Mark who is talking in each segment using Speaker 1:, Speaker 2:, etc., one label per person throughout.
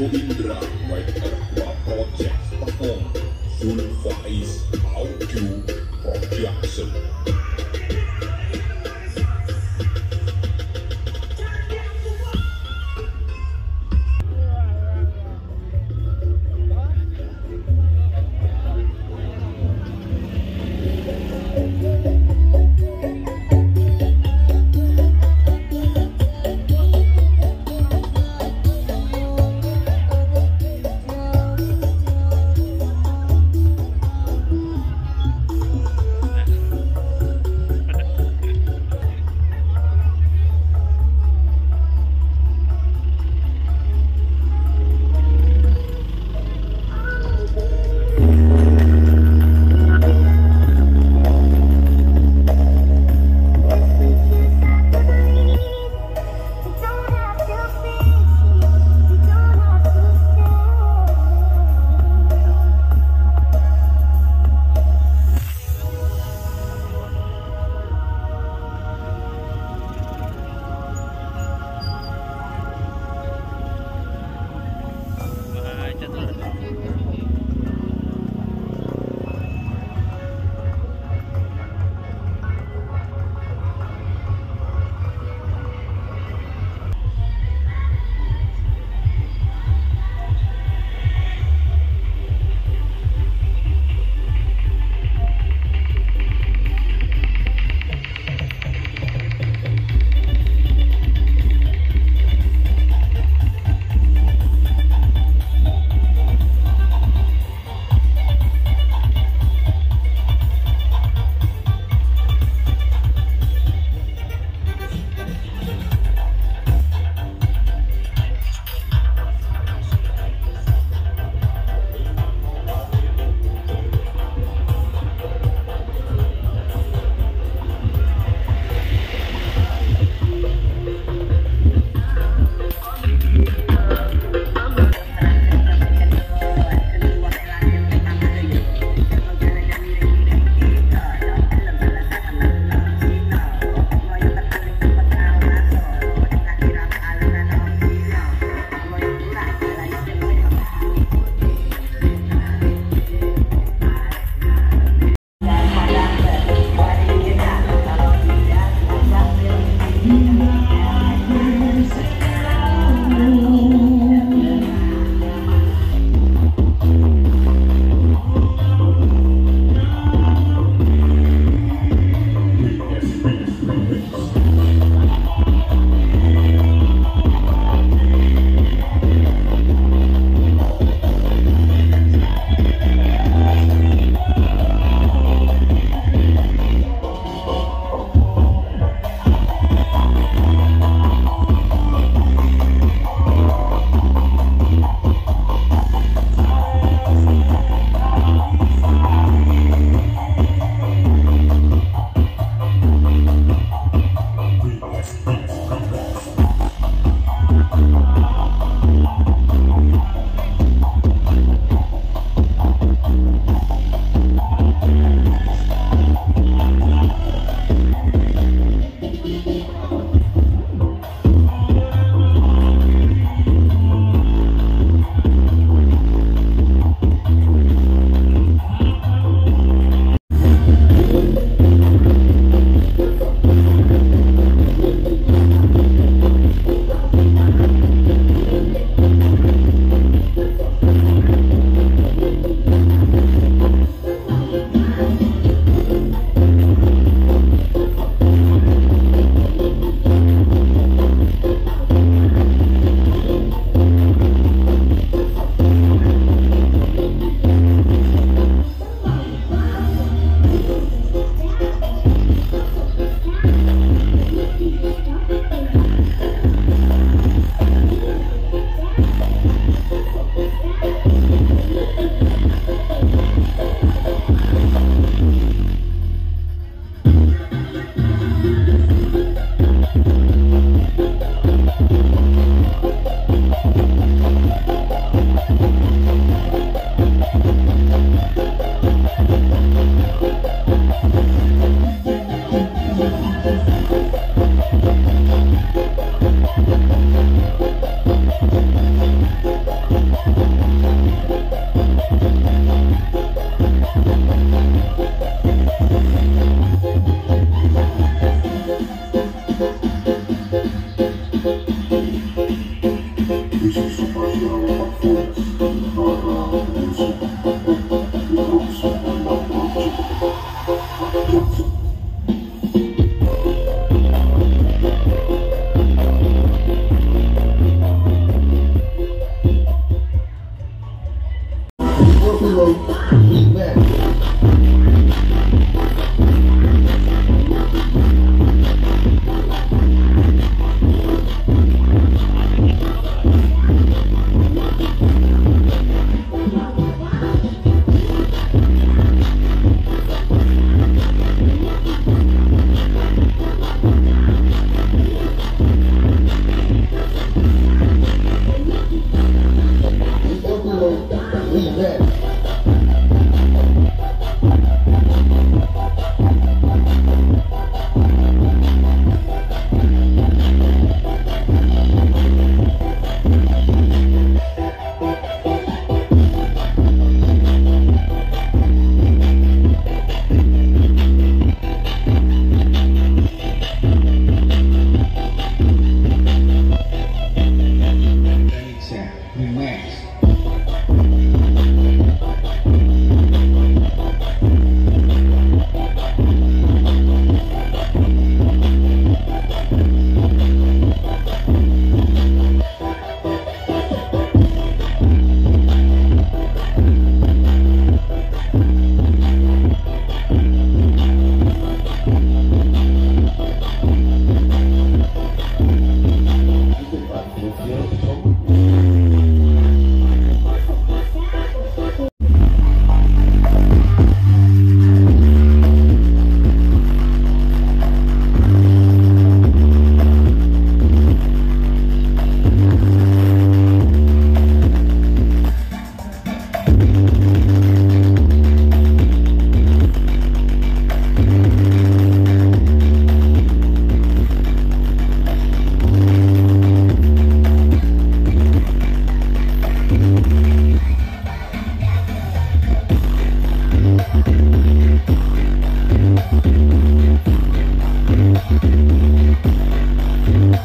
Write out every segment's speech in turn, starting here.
Speaker 1: Rico Indra, White Aqua Project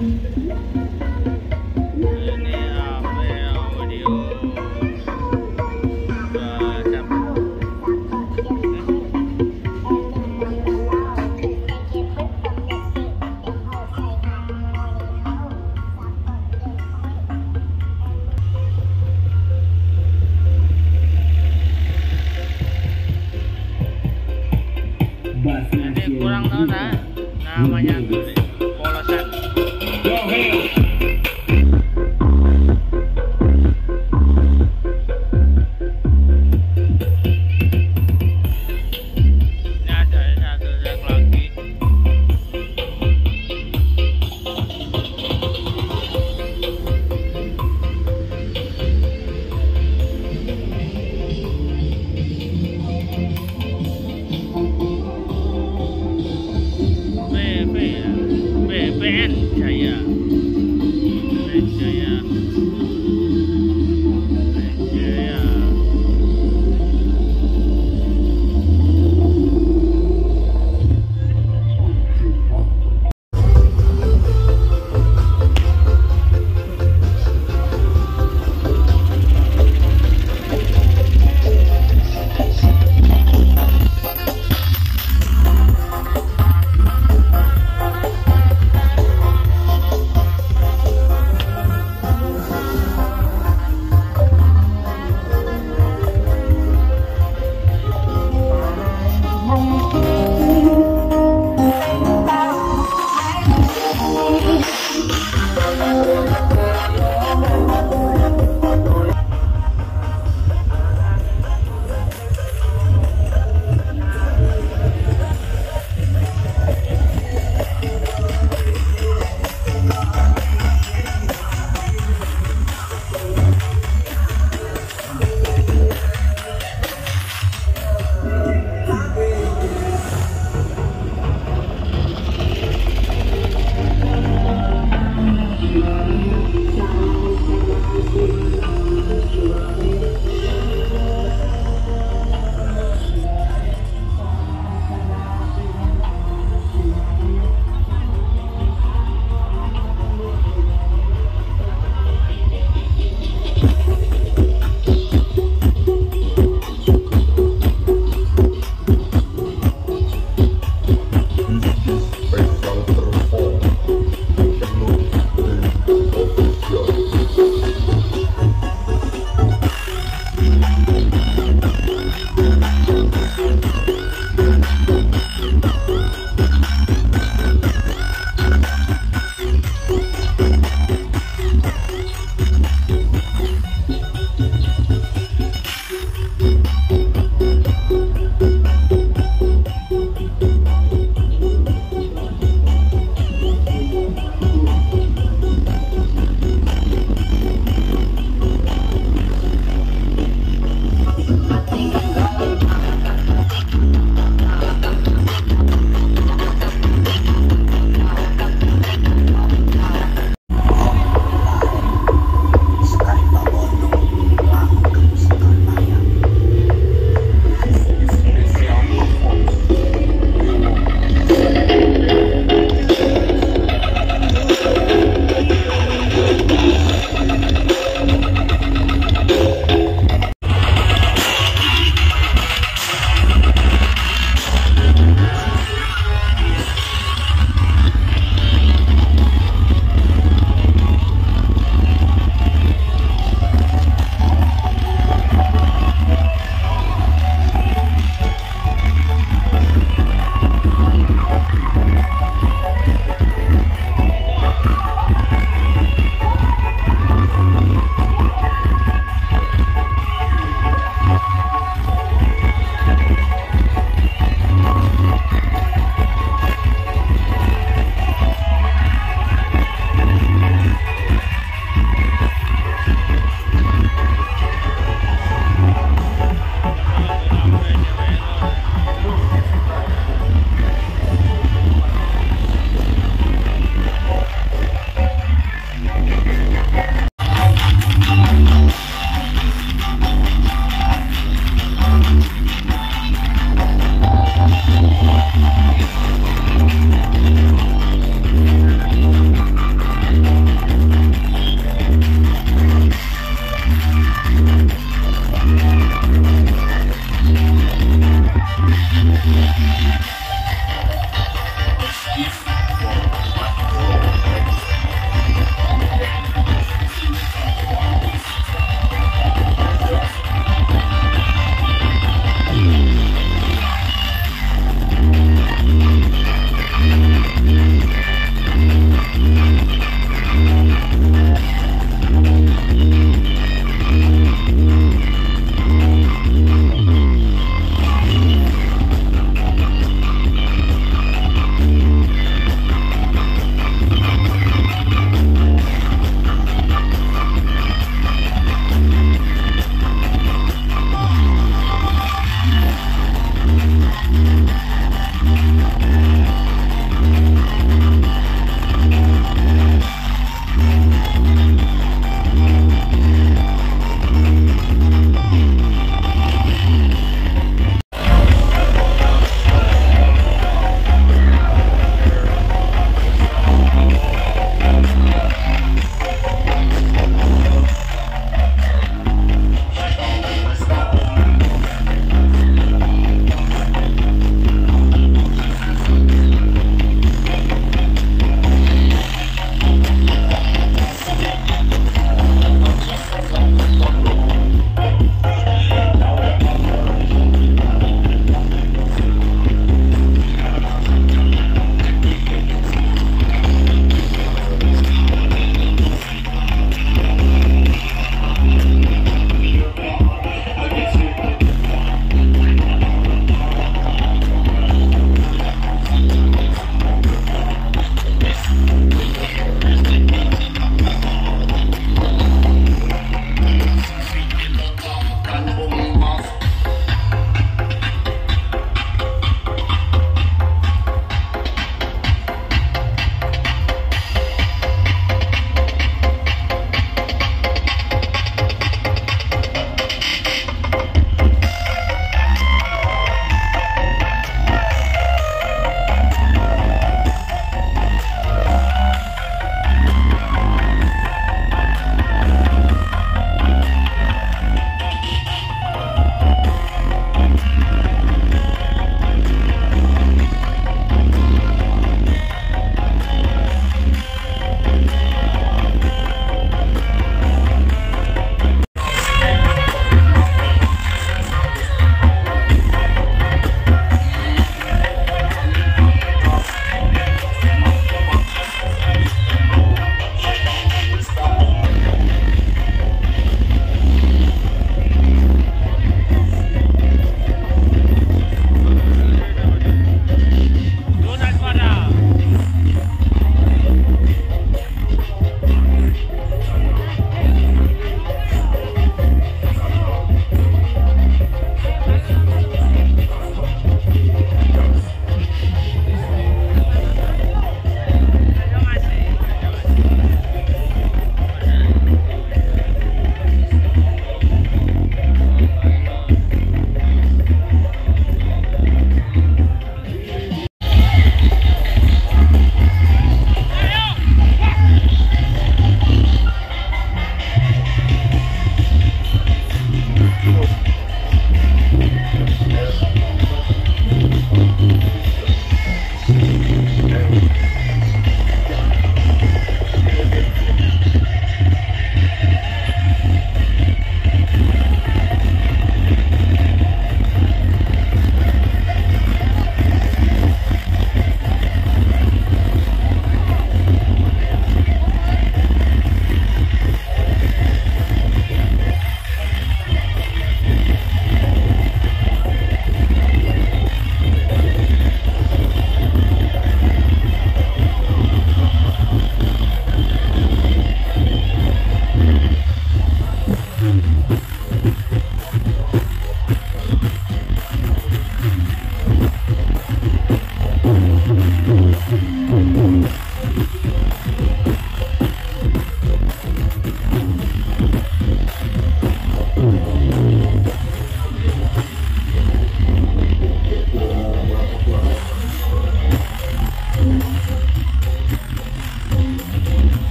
Speaker 2: audio Wah,